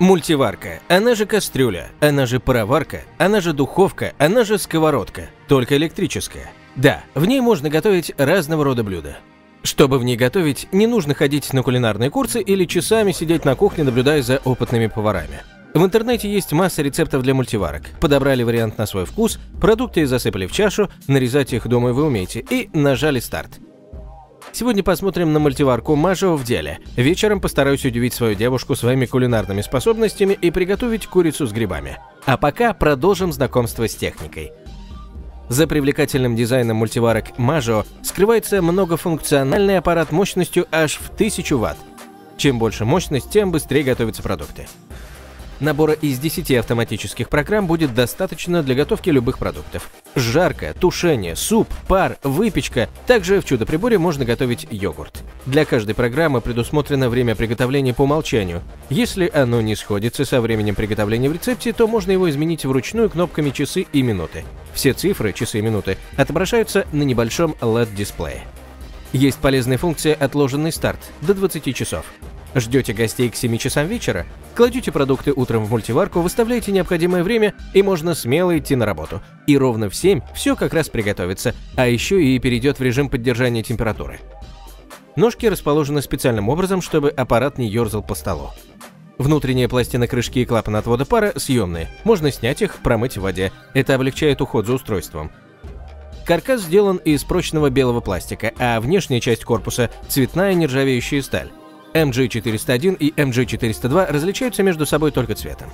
Мультиварка, она же кастрюля, она же пароварка, она же духовка, она же сковородка, только электрическая. Да, в ней можно готовить разного рода блюда. Чтобы в ней готовить, не нужно ходить на кулинарные курсы или часами сидеть на кухне, наблюдая за опытными поварами. В интернете есть масса рецептов для мультиварок. Подобрали вариант на свой вкус, продукты засыпали в чашу, нарезать их, думаю, вы умеете, и нажали старт. Сегодня посмотрим на мультиварку Мажо в деле. Вечером постараюсь удивить свою девушку своими кулинарными способностями и приготовить курицу с грибами. А пока продолжим знакомство с техникой. За привлекательным дизайном мультиварок Мажо скрывается многофункциональный аппарат мощностью аж в 1000 Вт. Чем больше мощность, тем быстрее готовятся продукты. Набора из 10 автоматических программ будет достаточно для готовки любых продуктов. Жарко, тушение, суп, пар, выпечка. Также в чудо-приборе можно готовить йогурт. Для каждой программы предусмотрено время приготовления по умолчанию. Если оно не сходится со временем приготовления в рецепте, то можно его изменить вручную кнопками часы и минуты. Все цифры, часы и минуты, отображаются на небольшом LED-дисплее. Есть полезная функция «Отложенный старт» до 20 часов. Ждете гостей к 7 часам вечера? Кладете продукты утром в мультиварку, выставляете необходимое время, и можно смело идти на работу. И ровно в 7 все как раз приготовится, а еще и перейдет в режим поддержания температуры. Ножки расположены специальным образом, чтобы аппарат не ерзал по столу. Внутренняя пластина крышки и клапан отвода пара съемные. Можно снять их, промыть в воде. Это облегчает уход за устройством. Каркас сделан из прочного белого пластика, а внешняя часть корпуса – цветная нержавеющая сталь. MG401 и MG402 различаются между собой только цветом.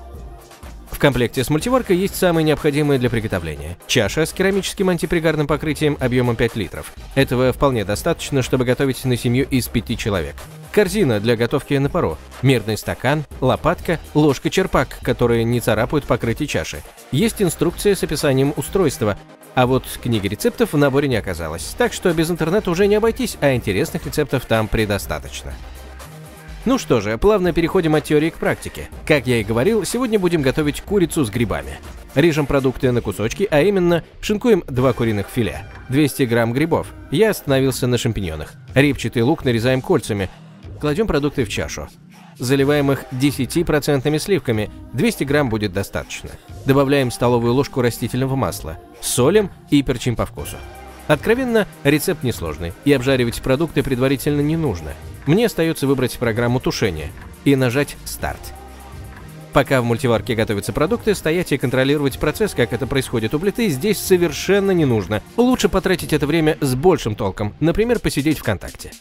В комплекте с мультиваркой есть самое необходимое для приготовления. Чаша с керамическим антипригарным покрытием объемом 5 литров. Этого вполне достаточно, чтобы готовить на семью из 5 человек. Корзина для готовки на пару, мерный стакан, лопатка, ложка-черпак, которые не царапают покрытие чаши. Есть инструкция с описанием устройства, а вот книги рецептов в наборе не оказалось, так что без интернета уже не обойтись, а интересных рецептов там предостаточно. Ну что же, плавно переходим от теории к практике. Как я и говорил, сегодня будем готовить курицу с грибами. Режем продукты на кусочки, а именно шинкуем 2 куриных филе, 200 грамм грибов. Я остановился на шампиньонах. Репчатый лук нарезаем кольцами. Кладем продукты в чашу. Заливаем их 10% сливками, 200 грамм будет достаточно. Добавляем столовую ложку растительного масла, солим и перчим по вкусу. Откровенно, рецепт несложный, и обжаривать продукты предварительно не нужно. Мне остается выбрать программу тушения и нажать «Старт». Пока в мультиварке готовятся продукты, стоять и контролировать процесс, как это происходит у плиты, здесь совершенно не нужно. Лучше потратить это время с большим толком, например, посидеть ВКонтакте.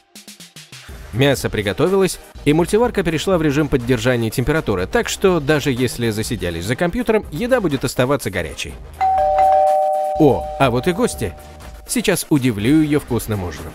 Мясо приготовилось, и мультиварка перешла в режим поддержания температуры, так что даже если засиделись за компьютером, еда будет оставаться горячей. О, а вот и гости. Сейчас удивлю ее вкусным ужином.